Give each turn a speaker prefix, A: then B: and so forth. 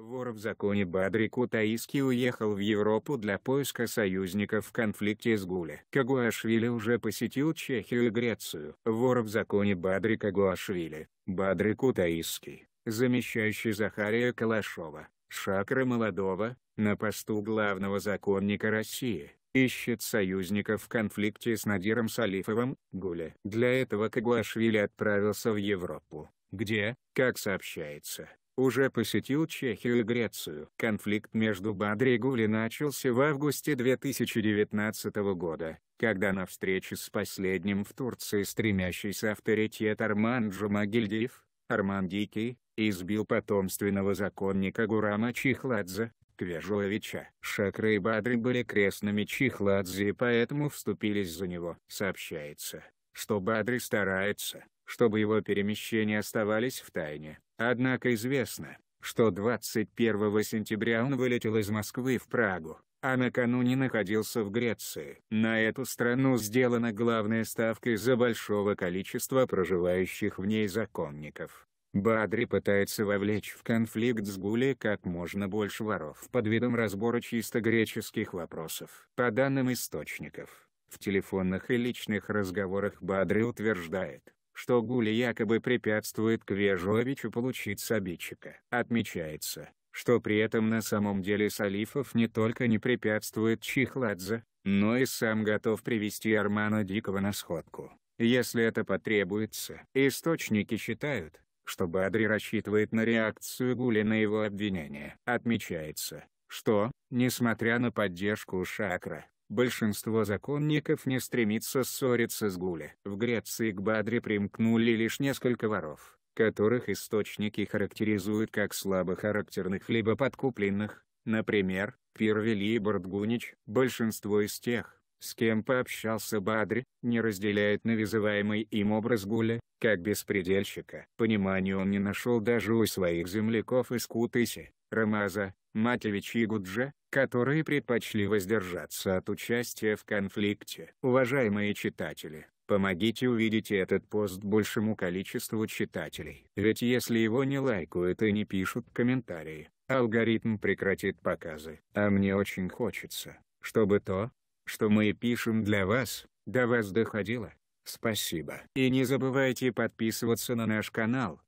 A: Вор в законе Бадри Кутаиский уехал в Европу для поиска союзников в конфликте с Гуле. Кагуашвили уже посетил Чехию и Грецию. Вор в законе Бадри Кагуашвили, Бадри Кутаиский, замещающий Захария Калашова, Шакра Молодого, на посту главного законника России, ищет союзников в конфликте с Надиром Салифовым, Гуле. Для этого Кагуашвили отправился в Европу, где, как сообщается, уже посетил Чехию и Грецию. Конфликт между Бадри и Гули начался в августе 2019 года, когда на встрече с последним в Турции стремящийся авторитет Арман Джумагильдиев, Арман Дикий, избил потомственного законника Гурама Чихладзе, Квежуевича. Шакра и Бадри были крестными Чихладзе и поэтому вступились за него. Сообщается, что Бадри старается, чтобы его перемещения оставались в тайне. Однако известно, что 21 сентября он вылетел из Москвы в Прагу, а накануне находился в Греции. На эту страну сделана главная ставка из-за большого количества проживающих в ней законников. Бадри пытается вовлечь в конфликт с Гули как можно больше воров под видом разбора чисто греческих вопросов. По данным источников, в телефонных и личных разговорах Бадри утверждает, что Гули якобы препятствует Квежовичу получить с обидчика. Отмечается, что при этом на самом деле Салифов не только не препятствует Чихладзе, но и сам готов привести Армана Дикого на сходку, если это потребуется. Источники считают, что Бадри рассчитывает на реакцию Гули на его обвинение. Отмечается, что, несмотря на поддержку Шакра, Большинство законников не стремится ссориться с Гуле. В Греции к Бадре примкнули лишь несколько воров, которых источники характеризуют как слабохарактерных либо подкупленных, например, Пирвели и Бортгунич. Большинство из тех, с кем пообщался Бадри, не разделяет навязываемый им образ Гуля, как беспредельщика. Понимания он не нашел даже у своих земляков из Кутыси, Рамаза, Матевич и Гуджа, которые предпочли воздержаться от участия в конфликте. Уважаемые читатели, помогите увидеть этот пост большему количеству читателей. Ведь если его не лайкают и не пишут комментарии, алгоритм прекратит показы. А мне очень хочется, чтобы то, что мы пишем для вас, до вас доходило. Спасибо. И не забывайте подписываться на наш канал,